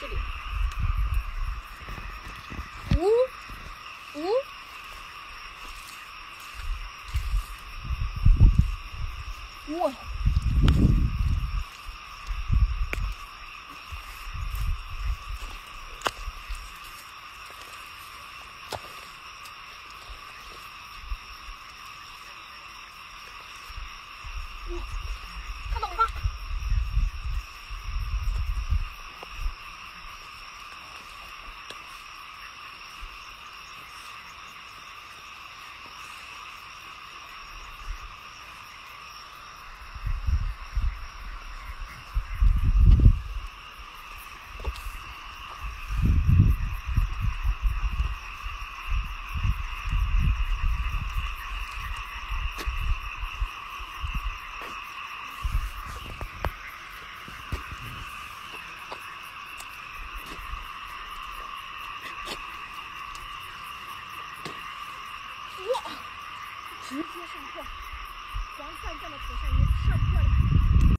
这里。五五。哇！直接上课，黄灿灿的头上也。